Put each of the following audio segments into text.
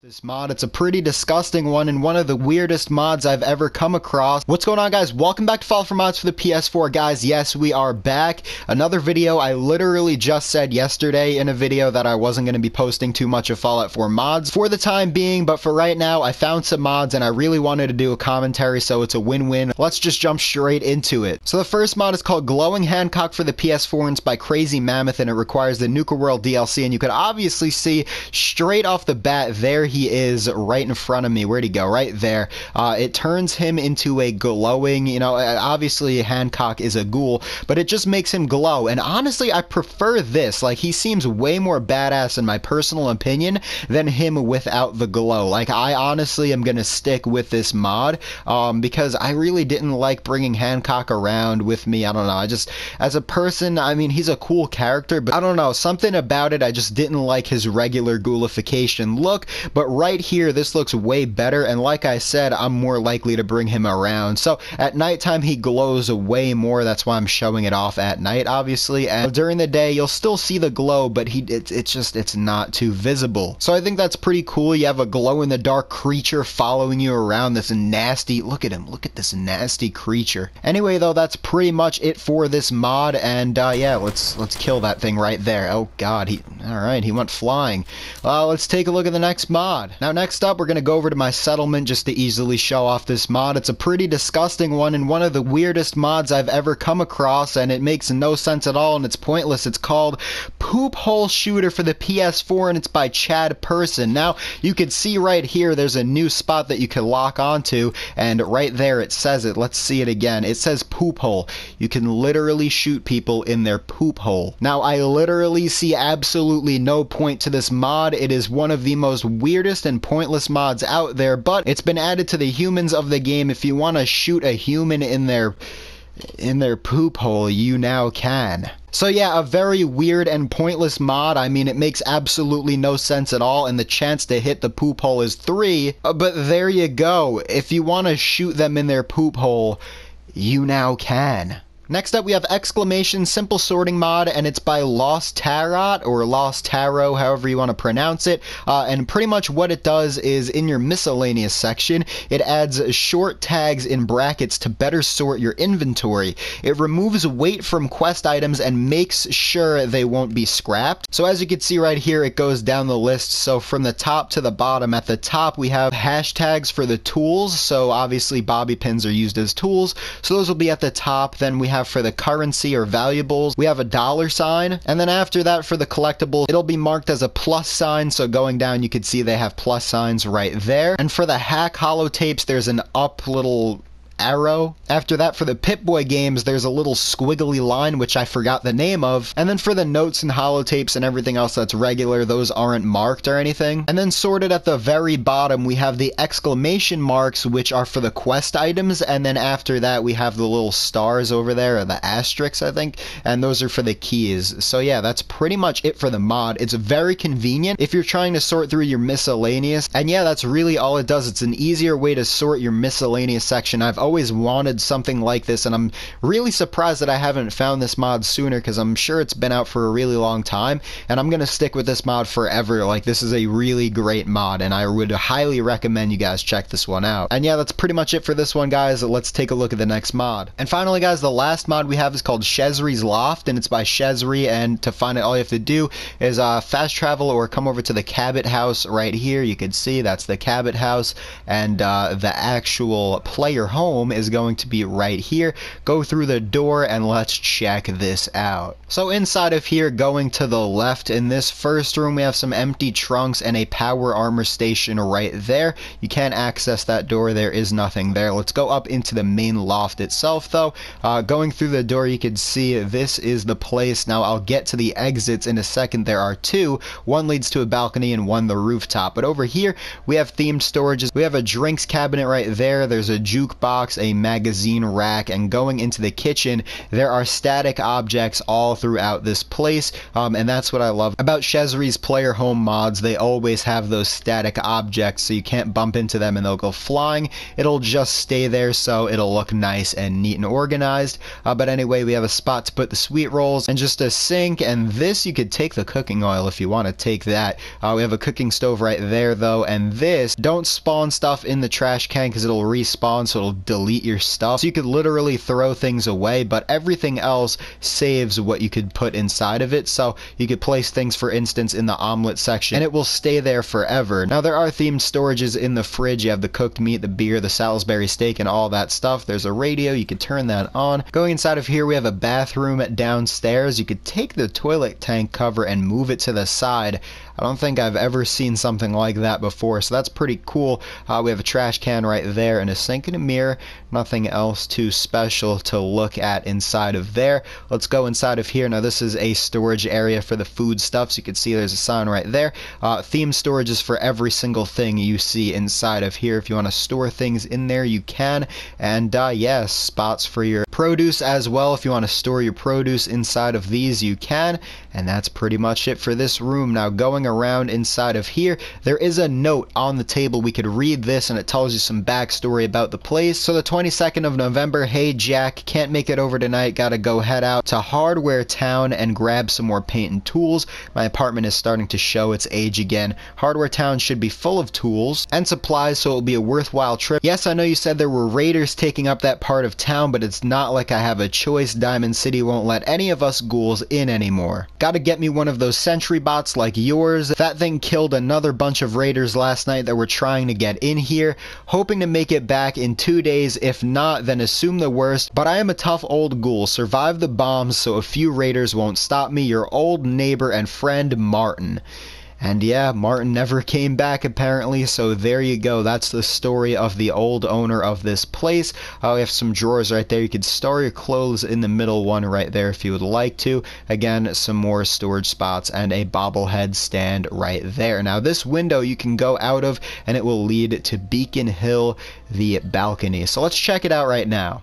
This mod, it's a pretty disgusting one and one of the weirdest mods I've ever come across. What's going on guys? Welcome back to Fallout 4 Mods for the PS4 guys. Yes, we are back. Another video I literally just said yesterday in a video that I wasn't going to be posting too much of Fallout 4 mods for the time being, but for right now I found some mods and I really wanted to do a commentary so it's a win-win. Let's just jump straight into it. So the first mod is called Glowing Hancock for the PS4 and it's by Crazy Mammoth and it requires the Nuka World DLC and you could obviously see straight off the bat there he is right in front of me. Where'd he go? Right there. Uh, it turns him into a glowing, you know, uh, obviously Hancock is a ghoul, but it just makes him glow. And honestly, I prefer this. Like, he seems way more badass in my personal opinion than him without the glow. Like, I honestly am going to stick with this mod um, because I really didn't like bringing Hancock around with me. I don't know. I just, as a person, I mean, he's a cool character, but I don't know. Something about it, I just didn't like his regular ghoulification look. But right here, this looks way better. And like I said, I'm more likely to bring him around. So at nighttime, he glows way more. That's why I'm showing it off at night, obviously. And during the day, you'll still see the glow, but he it's, it's just, it's not too visible. So I think that's pretty cool. You have a glow in the dark creature following you around. This nasty, look at him. Look at this nasty creature. Anyway, though, that's pretty much it for this mod. And uh, yeah, let's let's kill that thing right there. Oh God, he all right, he went flying. Uh, let's take a look at the next mod. Now, next up, we're going to go over to my settlement just to easily show off this mod. It's a pretty disgusting one and one of the weirdest mods I've ever come across, and it makes no sense at all, and it's pointless. It's called Poop Hole Shooter for the PS4, and it's by Chad Person. Now, you can see right here, there's a new spot that you can lock onto, and right there it says it. Let's see it again. It says Poop Hole. You can literally shoot people in their poop hole. Now, I literally see absolutely no point to this mod. It is one of the most weirdest and pointless mods out there, but it's been added to the humans of the game. If you want to shoot a human in their in their poop hole, you now can. So yeah, a very weird and pointless mod. I mean, it makes absolutely no sense at all, and the chance to hit the poop hole is 3. Uh, but there you go. If you want to shoot them in their poop hole, you now can. Next up, we have exclamation simple sorting mod, and it's by Lost Tarot or Lost Tarot, however you want to pronounce it. Uh, and pretty much what it does is in your miscellaneous section, it adds short tags in brackets to better sort your inventory. It removes weight from quest items and makes sure they won't be scrapped. So as you can see right here, it goes down the list. So from the top to the bottom, at the top we have hashtags for the tools. So obviously bobby pins are used as tools. So those will be at the top. Then we have have for the currency or valuables, we have a dollar sign. And then after that, for the collectibles, it'll be marked as a plus sign. So going down, you can see they have plus signs right there. And for the hack holotapes, there's an up little arrow. After that, for the Pip-Boy games, there's a little squiggly line, which I forgot the name of. And then for the notes and holotapes and everything else that's regular, those aren't marked or anything. And then sorted at the very bottom, we have the exclamation marks, which are for the quest items. And then after that, we have the little stars over there, or the asterisks, I think. And those are for the keys. So yeah, that's pretty much it for the mod. It's very convenient if you're trying to sort through your miscellaneous. And yeah, that's really all it does. It's an easier way to sort your miscellaneous section. I've always wanted something like this, and I'm really surprised that I haven't found this mod sooner because I'm sure it's been out for a really long time, and I'm going to stick with this mod forever. Like, this is a really great mod, and I would highly recommend you guys check this one out. And yeah, that's pretty much it for this one, guys. Let's take a look at the next mod. And finally, guys, the last mod we have is called Shezrie's Loft, and it's by Shezri, and to find it, all you have to do is uh, fast travel or come over to the Cabot House right here. You can see that's the Cabot House, and uh, the actual player home home is going to be right here. Go through the door and let's check this out. So inside of here, going to the left, in this first room we have some empty trunks and a power armor station right there. You can't access that door, there is nothing there. Let's go up into the main loft itself though. Uh, going through the door you can see this is the place. Now I'll get to the exits in a second. There are two. One leads to a balcony and one the rooftop. But over here we have themed storages. We have a drinks cabinet right there. There's a jukebox box, a magazine rack, and going into the kitchen, there are static objects all throughout this place, um, and that's what I love about Shezrie's player home mods. They always have those static objects, so you can't bump into them and they'll go flying. It'll just stay there, so it'll look nice and neat and organized. Uh, but anyway, we have a spot to put the sweet rolls and just a sink, and this you could take the cooking oil if you want to take that. Uh, we have a cooking stove right there, though, and this, don't spawn stuff in the trash can because it'll respawn, so it'll delete your stuff. So you could literally throw things away, but everything else saves what you could put inside of it. So you could place things, for instance, in the omelet section, and it will stay there forever. Now, there are themed storages in the fridge. You have the cooked meat, the beer, the Salisbury steak, and all that stuff. There's a radio. You can turn that on. Going inside of here, we have a bathroom downstairs. You could take the toilet tank cover and move it to the side. I don't think I've ever seen something like that before, so that's pretty cool. Uh, we have a trash can right there and a sink and a mirror. Nothing else too special to look at inside of there. Let's go inside of here. Now, this is a storage area for the food stuff, so you can see there's a sign right there. Uh, theme storage is for every single thing you see inside of here. If you want to store things in there, you can. And uh, yes, yeah, spots for your produce as well. If you want to store your produce inside of these, you can. And that's pretty much it for this room. Now, going around inside of here, there is a note on the table. We could read this and it tells you some backstory about the place. So the 22nd of November, hey Jack, can't make it over tonight, gotta go head out to Hardware Town and grab some more paint and tools. My apartment is starting to show its age again. Hardware Town should be full of tools and supplies, so it'll be a worthwhile trip. Yes, I know you said there were raiders taking up that part of town, but it's not like I have a choice. Diamond City won't let any of us ghouls in anymore. Gotta get me one of those sentry bots like yours. That thing killed another bunch of raiders last night that were trying to get in here, hoping to make it back in two days. If not, then assume the worst. But I am a tough old ghoul, survived the bombs, so a few raiders won't stop me. Your old neighbor and friend, Martin. And yeah, Martin never came back apparently, so there you go. That's the story of the old owner of this place. Uh, we have some drawers right there. You could store your clothes in the middle one right there if you would like to. Again, some more storage spots and a bobblehead stand right there. Now, this window you can go out of and it will lead to Beacon Hill, the balcony. So let's check it out right now.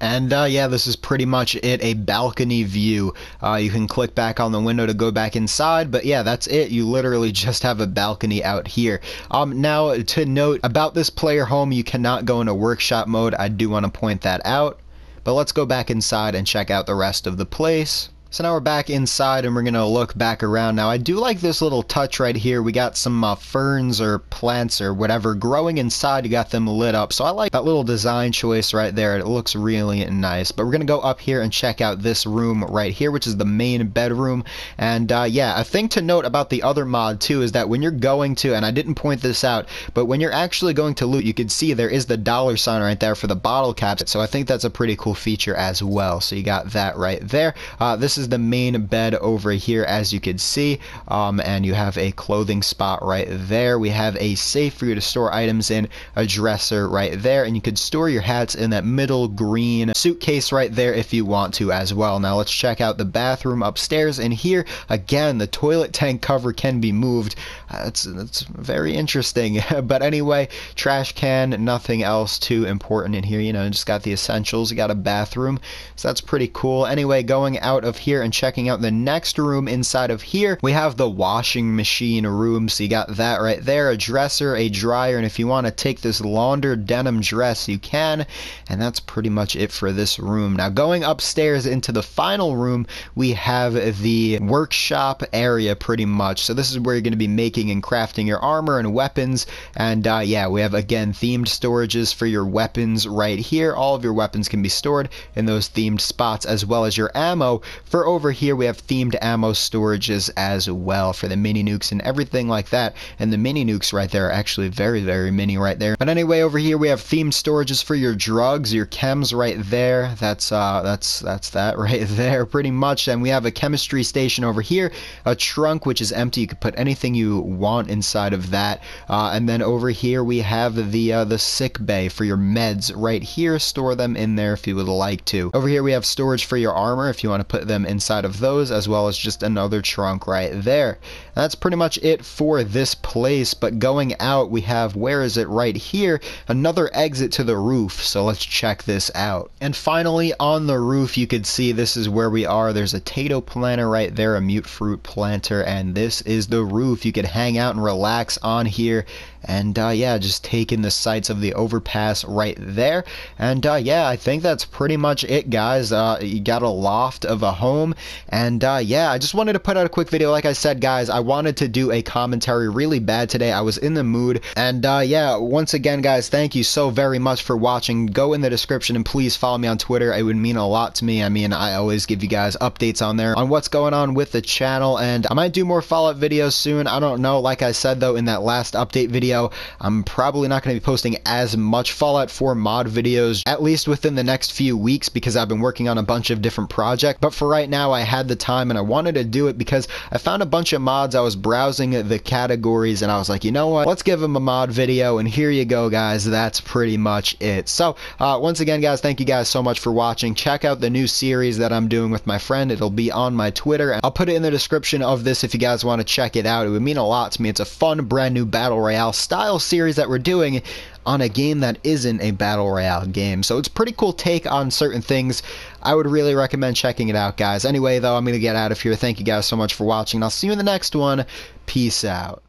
And uh, yeah, this is pretty much it, a balcony view. Uh, you can click back on the window to go back inside, but yeah, that's it. You literally just have a balcony out here. Um, now, to note about this player home, you cannot go into workshop mode. I do want to point that out. But let's go back inside and check out the rest of the place. So now we're back inside and we're going to look back around. Now I do like this little touch right here. We got some uh, ferns or plants or whatever growing inside. You got them lit up. So I like that little design choice right there. It looks really nice. But we're going to go up here and check out this room right here, which is the main bedroom. And uh, yeah, a thing to note about the other mod too is that when you're going to, and I didn't point this out, but when you're actually going to loot, you can see there is the dollar sign right there for the bottle caps. So I think that's a pretty cool feature as well. So you got that right there. Uh, this is the main bed over here as you can see um, and you have a clothing spot right there. We have a safe for you to store items in a dresser right there and you could store your hats in that middle green suitcase right there if you want to as well. Now let's check out the bathroom upstairs and here again the toilet tank cover can be moved that's that's very interesting but anyway trash can nothing else too important in here you know just got the essentials you got a bathroom so that's pretty cool anyway going out of here and checking out the next room inside of here, we have the washing machine room. So you got that right there, a dresser, a dryer, and if you want to take this laundered denim dress, you can. And that's pretty much it for this room. Now going upstairs into the final room, we have the workshop area pretty much. So this is where you're going to be making and crafting your armor and weapons. And uh, yeah, we have again themed storages for your weapons right here. All of your weapons can be stored in those themed spots as well as your ammo for for over here, we have themed ammo storages as well for the mini nukes and everything like that. And the mini nukes right there are actually very, very mini right there. But anyway, over here we have themed storages for your drugs, your chems right there. That's uh, that's that's that right there, pretty much. And we have a chemistry station over here, a trunk which is empty. You could put anything you want inside of that. Uh, and then over here we have the uh, the sick bay for your meds right here. Store them in there if you would like to. Over here we have storage for your armor if you want to put them inside of those as well as just another trunk right there. That's pretty much it for this place. But going out, we have, where is it? Right here, another exit to the roof. So let's check this out. And finally, on the roof, you can see this is where we are. There's a tato planter right there, a mute fruit planter, and this is the roof. You could hang out and relax on here and uh, yeah just taking the sights of the overpass right there. And uh, yeah i think that's pretty much it guys. Uh, you got a loft of a home. And uh, yeah i just wanted to put out a quick video. Like i said guys i wanted to do a commentary really bad today. I was in the mood. And uh, yeah once again guys thank you so very much for watching. Go in the description and please follow me on twitter. It would mean a lot to me. I mean i always give you guys updates on there on what's going on with the channel. And i might do more follow-up videos soon. I don't know. Like i said though in that last update video video. I'm probably not going to be posting as much Fallout 4 mod videos, at least within the next few weeks, because I've been working on a bunch of different projects. But for right now, I had the time and I wanted to do it because I found a bunch of mods. I was browsing the categories and I was like, you know what? Let's give them a mod video. And here you go, guys. That's pretty much it. So, uh, once again, guys, thank you guys so much for watching. Check out the new series that I'm doing with my friend. It'll be on my Twitter. I'll put it in the description of this if you guys want to check it out. It would mean a lot to me. It's a fun, brand new Battle Royale style series that we're doing on a game that isn't a battle royale game. So it's pretty cool take on certain things. I would really recommend checking it out, guys. Anyway, though, I'm going to get out of here. Thank you guys so much for watching. I'll see you in the next one. Peace out.